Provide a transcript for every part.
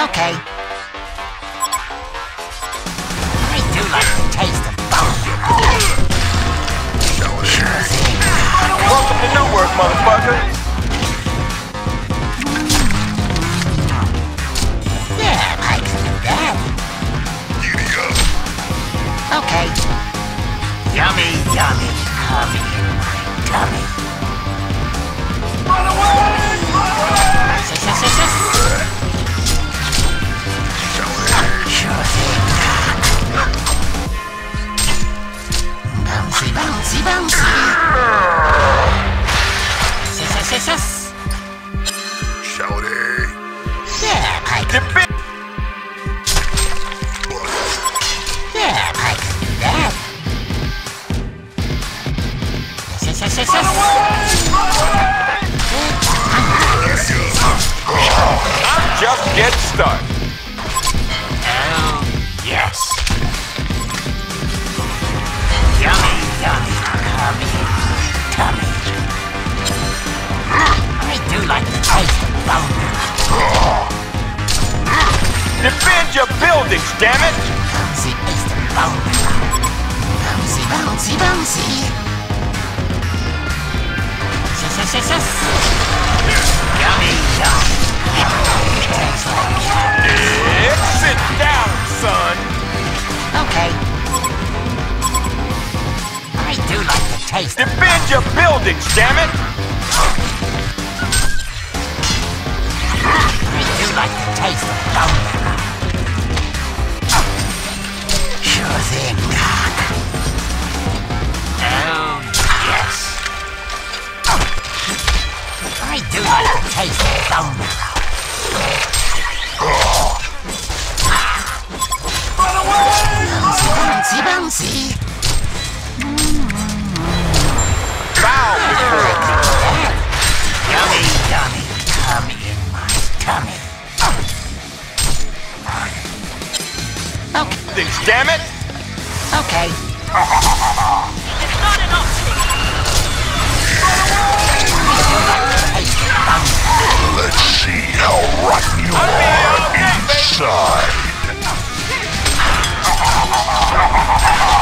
Okay. I do like the taste of. Welcome to Newerth, motherfucker. Yeah, I can do that. Okay. Yummy, yummy, yummy tummy. Run away! Bouncy, buildings, damn it! Bouncy bone. Bouncy, bouncy, bouncy. Yes, yes, yes, yes. Yummy, yummy. Tastes like Nick, sit down, son. Okay. I do like the taste of Defend your buildings, damn it! I do like the taste of bone damn it! okay. It's not an option. Let's see how rotten you I'll are all day, baby. inside.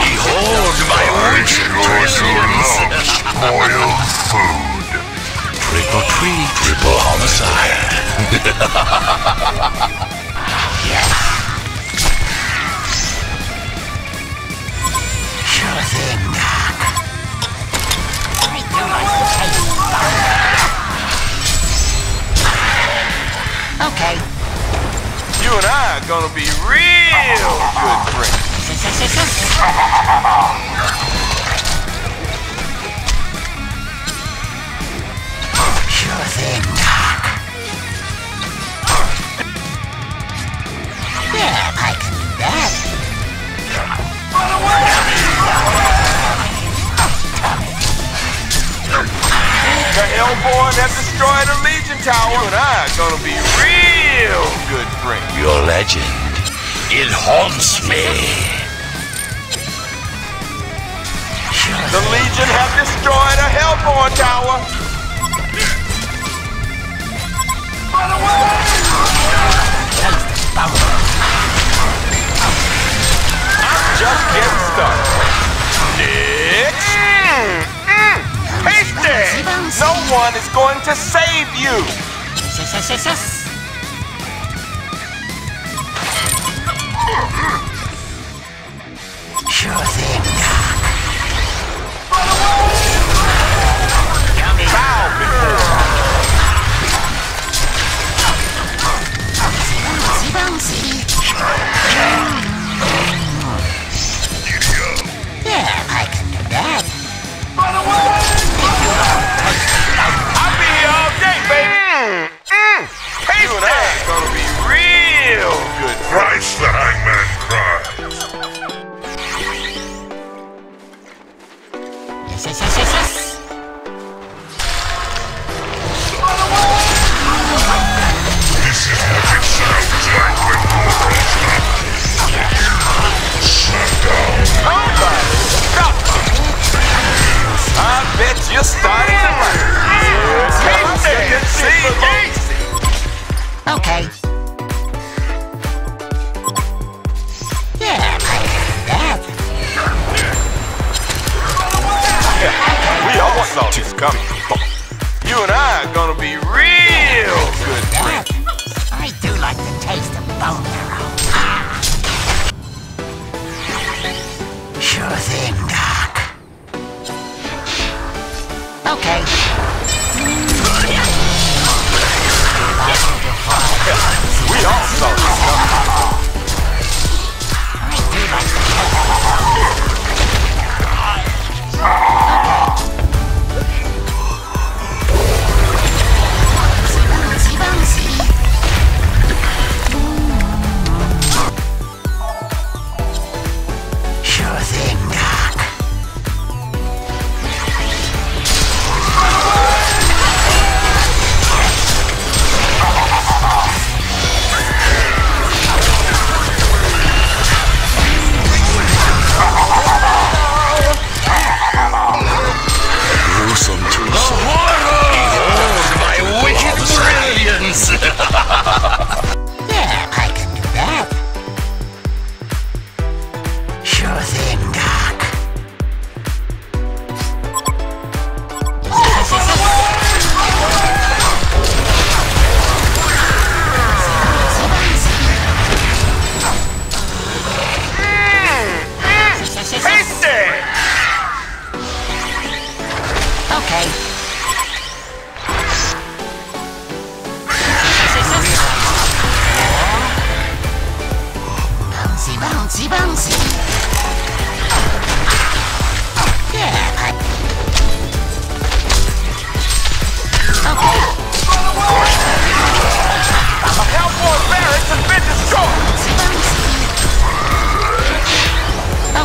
Behold my Enjoy your love, spoiled food. Trick or treat. Triple homicide. and I are gonna be real good friends. Sure thing, Doc. Yeah, I can do that. The Hellborn have destroyed a Legion Tower. You and I are gonna be real good friends. Your legend. It haunts me. The Legion have destroyed a Hellborn Tower. Run away! Taste of bone. I'm just getting started. Nick. Mm, mm, taste it. No one is going to save you. Okay.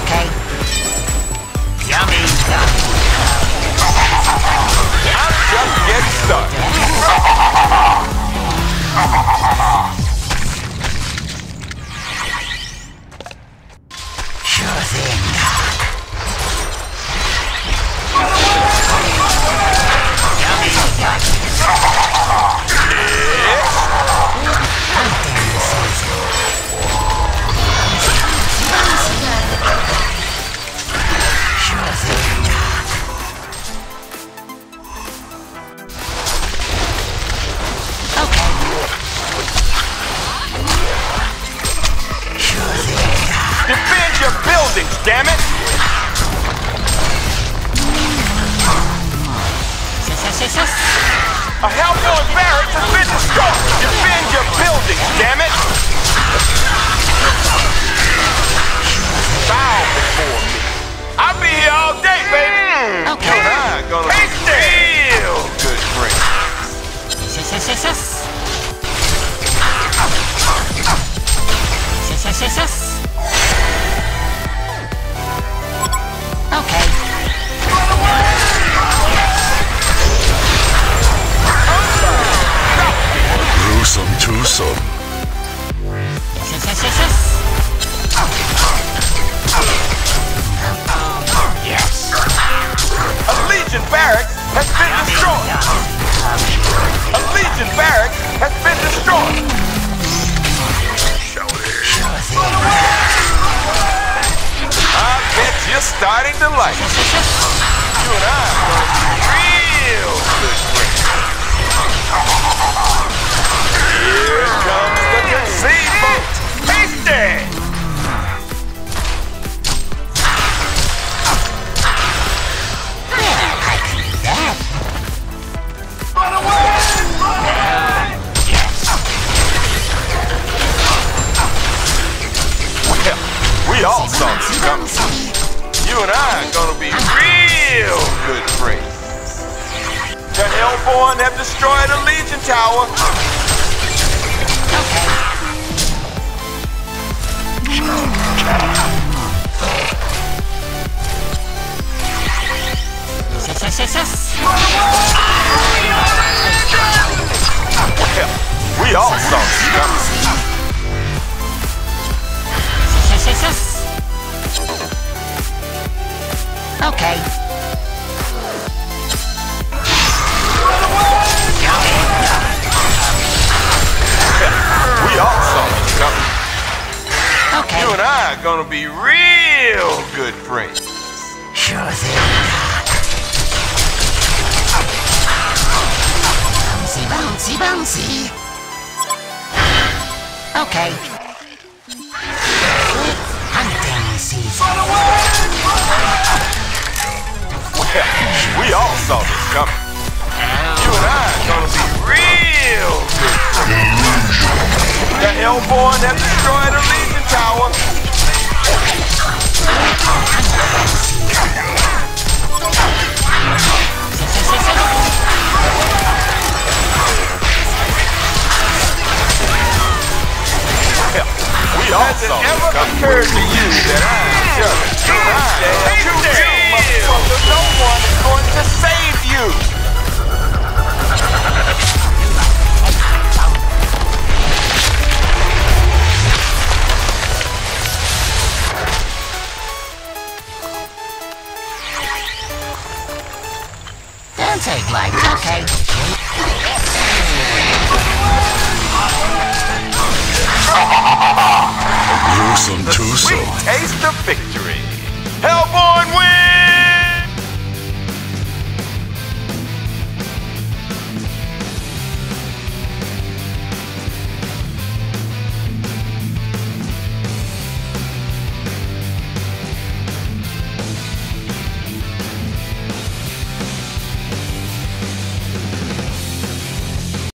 Okay. Yummy. I'm just getting started. Your damn it! A Hellborn barracks has been destroyed! Defend your buildings, damn it! Bow before me. I'll be here all day, baby! Okay. You and I gonna Tasty! real good drink. Yes, yes, yes, yes. Barracks has been destroyed! You're starting to like. You and I are gonna be real good friends. Here comes the gazebo. Tasty! Good friends. The Hellborn have destroyed a Legion Tower. Okay. You and I are gonna be real good friends. Sure thing, Bouncy, bouncy, bouncy. Okay. Hunting season. we all saw this coming. You and I are gonna be real good friends. The Hellborn have destroyed a Legion Tower. We all Has it saw ever occurred to you that I'm just too damn Too too motherfucker? No one is going to save you. Gruesome taste of victory.